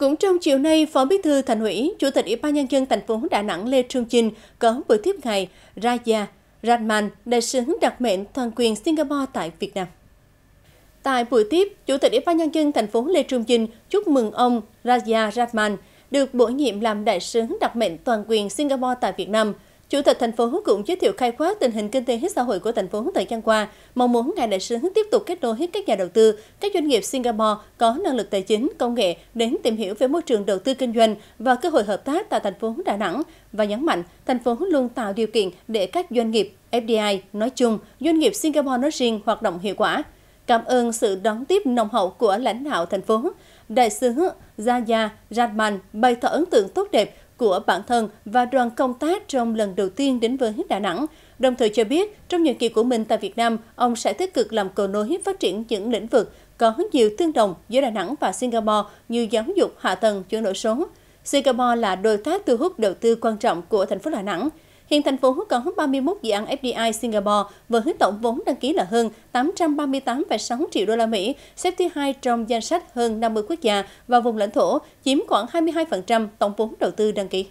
Cũng trong chiều nay, Phó Bí thư Thành ủy, Chủ tịch Ủy ban nhân dân thành phố Đà Nẵng Lê Trung Chinh có buổi tiếp ngày Raja Ratman, đại sứ đặc mệnh toàn quyền Singapore tại Việt Nam. Tại buổi tiếp, Chủ tịch Ủy ban nhân dân thành phố Lê Trung Chinh chúc mừng ông Raja Ratman được bổ nhiệm làm đại sứ đặc mệnh toàn quyền Singapore tại Việt Nam – Chủ tịch thành phố cũng giới thiệu khai quát tình hình kinh tế xã hội của thành phố thời gian qua, mong muốn ngài đại sứ tiếp tục kết nối các nhà đầu tư, các doanh nghiệp Singapore có năng lực tài chính, công nghệ đến tìm hiểu về môi trường đầu tư kinh doanh và cơ hội hợp tác tại thành phố Đà Nẵng và nhấn mạnh thành phố luôn tạo điều kiện để các doanh nghiệp FDI nói chung, doanh nghiệp Singapore nói riêng hoạt động hiệu quả. Cảm ơn sự đón tiếp nồng hậu của lãnh đạo thành phố. Đại sứ Zaya Radman bày tỏ ấn tượng tốt đẹp của bản thân và đoàn công tác trong lần đầu tiên đến với Đà Nẵng, đồng thời cho biết trong nhiệm kỳ của mình tại Việt Nam, ông sẽ tích cực làm cầu nối phát triển những lĩnh vực có nhiều tương đồng giữa Đà Nẵng và Singapore như giáo dục, hạ tầng, chuyển đổi số. Singapore là đối tác thu hút đầu tư quan trọng của thành phố Đà Nẵng. Hiện thành phố có 31 dự án FDI Singapore với tổng vốn đăng ký là hơn 838,6 triệu đô la Mỹ, xếp thứ hai trong danh sách hơn 50 quốc gia và vùng lãnh thổ, chiếm khoảng 22% tổng vốn đầu tư đăng ký.